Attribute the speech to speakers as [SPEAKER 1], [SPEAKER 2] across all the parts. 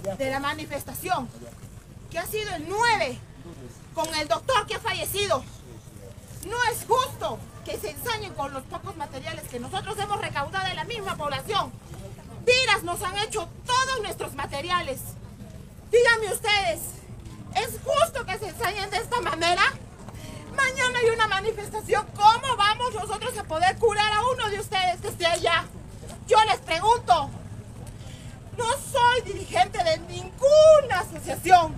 [SPEAKER 1] de la manifestación, que ha sido el 9, con el doctor que ha fallecido. No es justo que se ensañen con los pocos materiales que nosotros hemos recaudado de la misma población. Tiras nos han hecho todos nuestros materiales. Díganme ustedes, ¿es justo que se ensañen de esta manera? Mañana hay una manifestación. ¿Cómo vamos nosotros a poder curar a uno de ustedes que esté allá? Yo les pregunto. No soy dirigente de Soy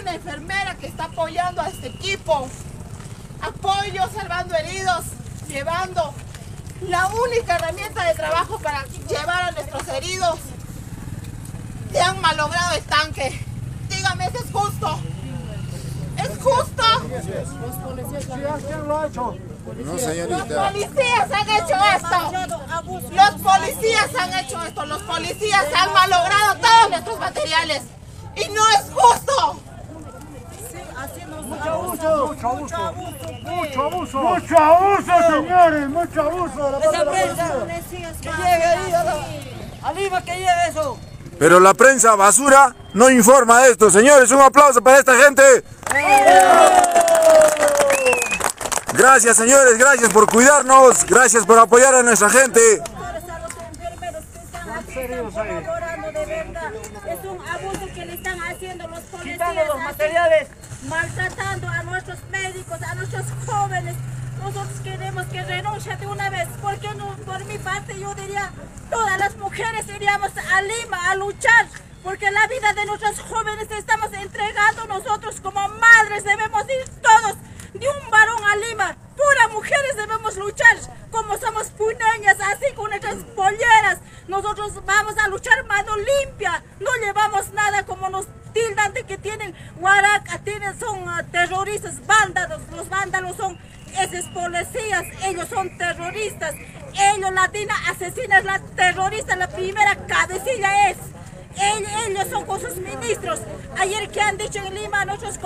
[SPEAKER 1] una enfermera que está apoyando a este equipo. Apoyo salvando heridos, llevando la única herramienta de trabajo para llevar a nuestros heridos. Le han malogrado el tanque. Dígame, ¿eso es justo? ¿Es justo?
[SPEAKER 2] Los policías, ¿quién lo ha hecho?
[SPEAKER 3] No,
[SPEAKER 1] Los policías han hecho esto. Los policías han hecho esto. Los policías han malogrado todos nuestros materiales. Y no es justo.
[SPEAKER 2] Mucho abuso, mucho abuso, mucho abuso, mucho abuso, señores, mucho abuso de la parte de la policía.
[SPEAKER 4] Que llegue ahí a la, que llegue eso.
[SPEAKER 3] Pero la prensa basura no informa de esto. Señores, un aplauso para esta gente. Gracias, señores. Gracias por cuidarnos. Gracias por apoyar a nuestra gente.
[SPEAKER 5] Están colaborando de verdad. Es un abuso que le están haciendo los policías.
[SPEAKER 4] Quitando los
[SPEAKER 5] así,
[SPEAKER 4] materiales.
[SPEAKER 5] Maltratando a nuestros médicos, a nuestros jóvenes. Nosotros queremos que renuncie de una vez. Porque no, por mi parte yo diría, todas las mujeres iríamos a Lima a luchar. Porque la vida de nuestros jóvenes estamos entregando nosotros como madres. Debemos ir todos de un varón a Lima. Pura mujeres debemos luchar. Como somos puneñas, así polleras. Nosotros vamos a luchar mano limpia. No llevamos nada como nos tildan de que tienen huaraca, tienen, son ah, terroristas, vándalos. Los vándalos son esos policías. Ellos son terroristas. Ellos, Latina, asesinas, la terrorista, la primera cabecilla es. Ellos, son con sus ministros. Ayer que han dicho en Lima, nuestros...